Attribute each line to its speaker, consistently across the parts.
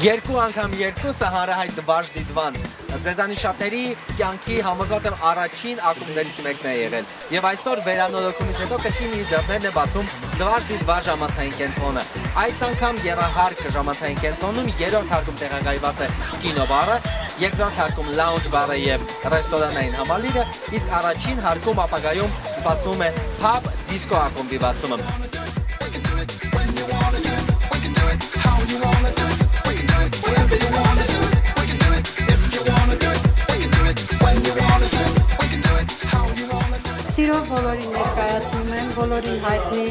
Speaker 1: Երկու անգամ երկուսը հանրահայտ դվարժ դիտվան։ Ձեզանի շատերի կյանքի համոզված եմ առաջին ակումբներից մեկն է եղել։ Եվ այսօր վերանորոգումից հետո կսի մի դռներն է բացում դվարժ դիտվար ժամացային կենտրոնը։ Այս անգամ երահարկ ժամացային կենտրոնում երրորդ հարկում տեղակայված է կինոբարը, երկրորդ հարկում lounge բարը եւ ռեստորանային համալիրը, իսկ առաջին հարկում ապագայում սպասվում է pub disco ակումբի բացումը։
Speaker 2: Սիրով բոլորին ներկայացնում եմ, բոլորին հայտնի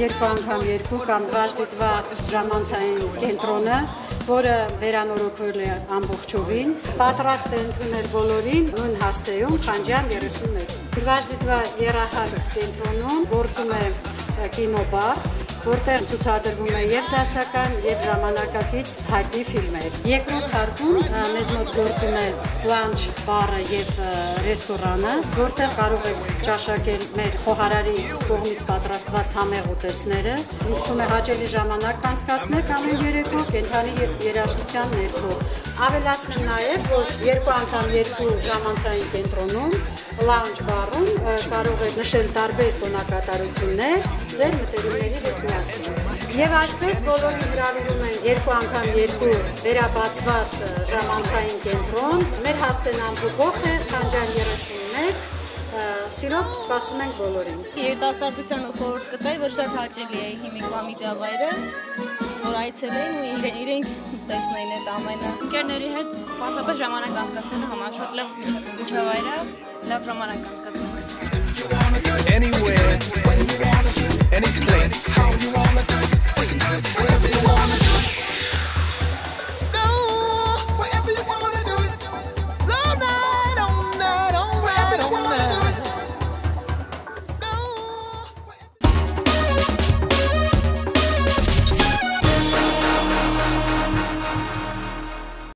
Speaker 2: երկու անգամ երկու կամ Վաժդիտվա ժամանցային կենտրոնը, որը վերանորոգվել է ամբողջովին, պատրաստ է ընդունել բոլորին նույն հասցեում Խանջան 31։ Վաժդիտվա երախար կենտրոնում գործում է կինոբար, որտեղ ցուցադրվում է եւ դասական, եւ ժամանակակից հայտնի ֆիլմեր։ Երկրորդ հարկում մեզ մոտ գործում է լանչ բարը եւ ռեստորանը, որտեղ կարող եք ճաշակել մեր խոհարարի կողմից պատրաստված համեղ ուտեստները։ Ինձ թվում է հաճելի ժամանակ կանցկացնեք ամեն երեկո կենթանի երաժշտության ներքո։ Ավելացնեմ նաև, որ երկու անգամ երկու ժամանցային կենտրոնում լաունջ բարում կարող եք նշել տարբեր տոնակատարություններ ձեր մտերիմների հետ միասին։ Եւ այսպես բոլորին հրավիրում են երկու անգամ երկու վերաբացված ժամանցային կենտրոն։ Մեր հասցեն ամփոփող է Խանջան 31 Սիրով սպասում ենք բոլորին։
Speaker 3: Երիտասարդությանը խորհուրդ կտայի, որ շատ հաճելի է հիմիկվա միջավայրը, որ այցելեին ու իրենք տեսնեին այդ ամենը։
Speaker 4: Ընկերների հետ բացապես ժամանակ անցկացնելը համար շատ լավ միջավայր է, լավ ժամանակ անցկացնել։
Speaker 5: Anywhere